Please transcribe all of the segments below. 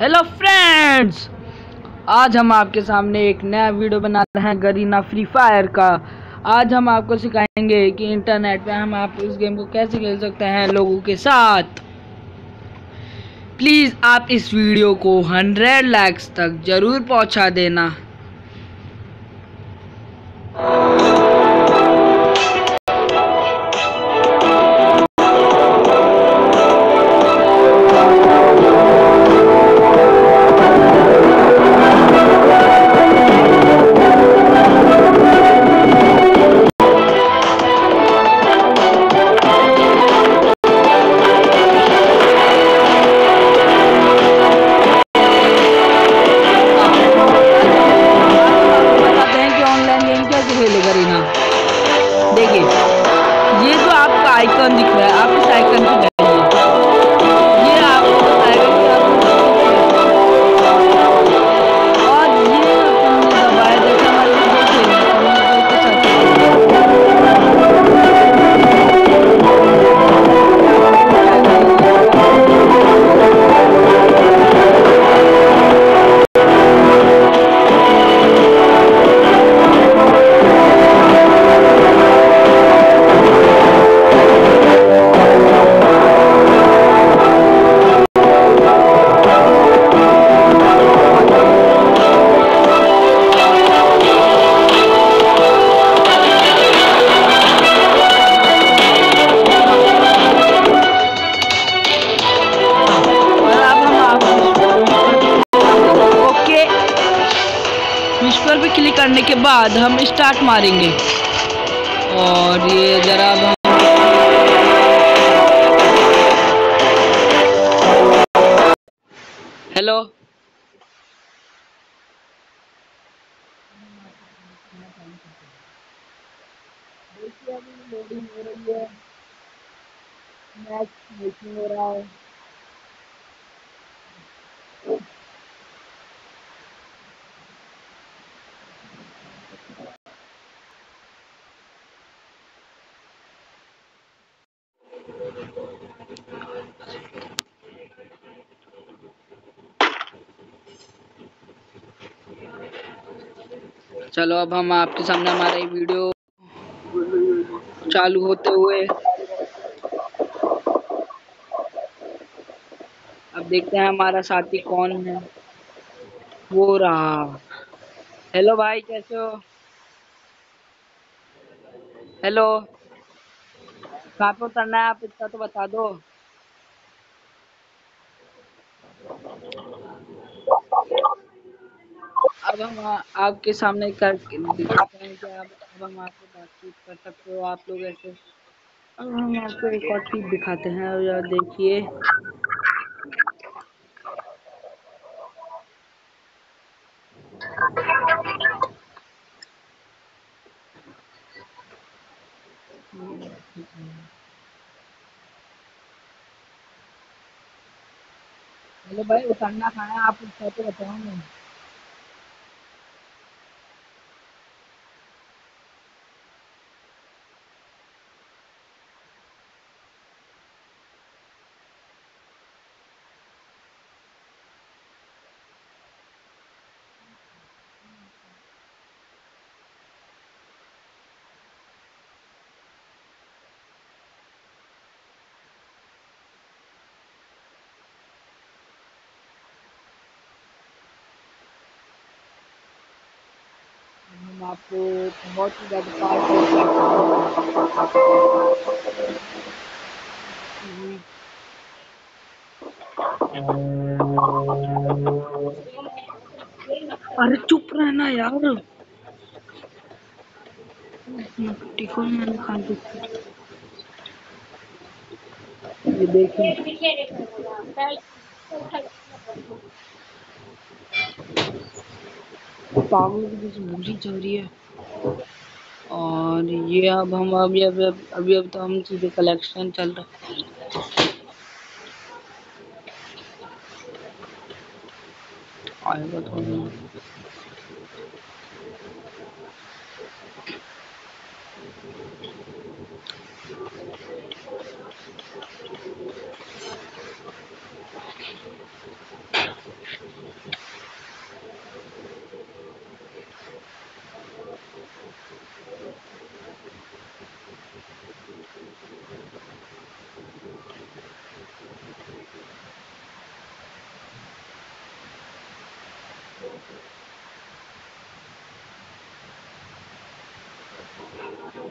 Hello friends आज हम आपके सामने एक नया वीडियो बना रहे हैं, गरीना फ्री फायर का। आज हम आपको सिखाएँगे कि इंटरनेट पे हम आप इस गेम को कैसे खेल सकते हैं लोगों के साथ। प्लीज़ आप इस वीडियो को 100 लाइक्स तक ज़रूर पहुँचा देना। कैसे यहाँ देखिए ये तो आपका आइकन दिख रहा है आप इस आइकन पे विश्वर पे क्लिक करने के बाद हम स्टार्ट मारेंगे। और ये जरा हेलो। लोडिंग हो रही है। मैच मेकिंग हो रहा है। चलो, अब हम आपके सामने हमारा ये वीडियो चालू होते हुए अब देखते हैं हमारा साथी कौन है। वो रहा। हेलो भाई, कैसे हो? हेलो कहाँ पे उतरना है आप, इतना तो बता दो। अब हम आपके सामने कर दिखाते हैं कि आप, अब हम आपसे बातचीत कर सकते हो। आप लोग ऐसे, अब हम आपको एक और चीज़ दिखाते हैं। और यह देखिए। हेलो भाई, उतरना है आप तो बताओ ना। आपको बहुत ही ज़्यादा पास अरे चुप रहना यार। टिको मैंने खा ये देखिए। पागलों की जैसे भूसी चल रही है। और ये अब हम अभी अभी अभी अब तो हम सीधे कलेक्शन चल रहा है। आएगा तो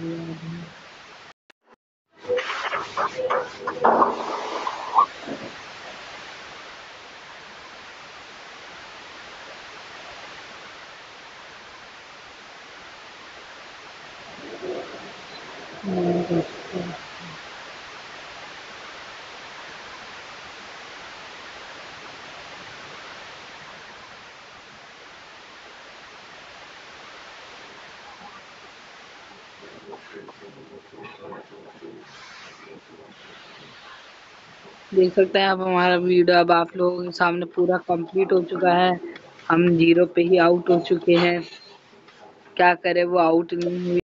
नहीं। देख सकते हैं अब हमारा वीडियो अब आप लोगों के सामने पूरा कंप्लीट हो चुका है। हम ज़ीरो पे ही आउट हो चुके हैं। क्या करें, वो आउट नहीं हुई।